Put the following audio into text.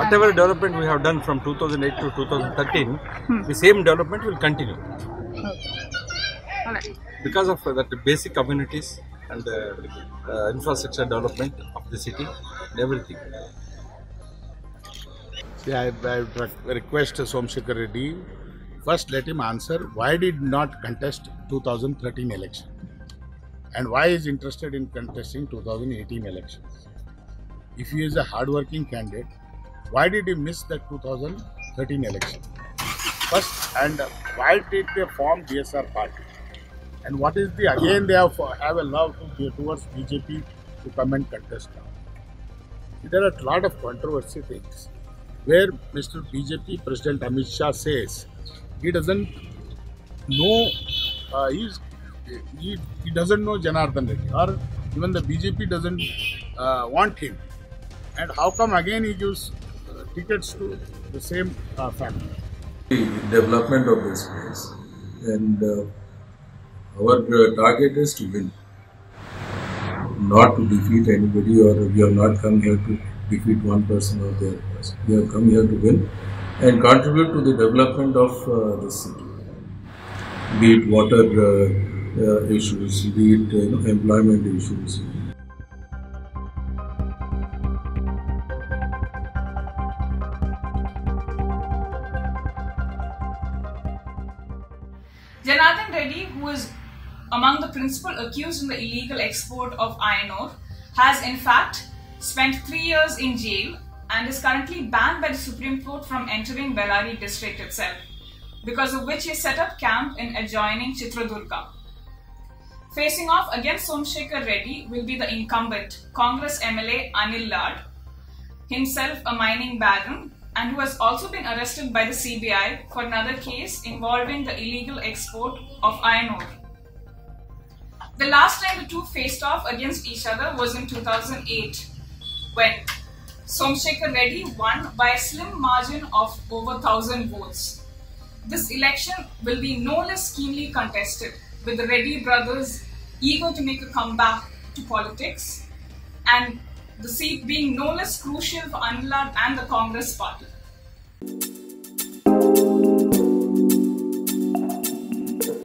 whatever development we have done from 2008 to 2013, the same development will continue Alright. because of that basic communities and uh, uh, infrastructure development of the city and everything. See, I, I re- request Somashekhar Reddy, first let him answer why did not contest 2013 election and why is interested in contesting 2018 elections. If he is a hardworking candidate, why did he miss the 2013 election? First, and why did they form BSR party? And what is the again they have, have a love to, towards BJP to come and contest now. There are a lot of controversy things where Mr. BJP President Amit Shah says he doesn't know, uh, he's, he, he doesn't know Janardhan Reddy or even the BJP doesn't uh, want him. And how come again he gives tickets to the same uh, family? the development of this place and uh, our uh, target is to win. Not to defeat anybody or we have not come here to defeat one person or the other person. We have come here to win and contribute to the development of uh, the city. Be it water uh, uh, issues be it you know, employment issues Janardhan Reddy, who is among the principal accused in the illegal export of iron ore, has in fact spent three years in jail and is currently banned by the Supreme Court from entering Bellary district itself, because of which he set up camp in adjoining Chitradurga. Facing off against Somashekhar Reddy will be the incumbent Congress MLA Anil Lad, himself a mining baron and who has also been arrested by the CBI for another case involving the illegal export of iron ore. The last time the two faced off against each other was in 2008 when Somashekhar Reddy won by a slim margin of over 1000 votes. This election will be no less keenly contested, with the Reddy brothers eager to make a comeback to politics and the seat being no less crucial for Anil Lad and the Congress party.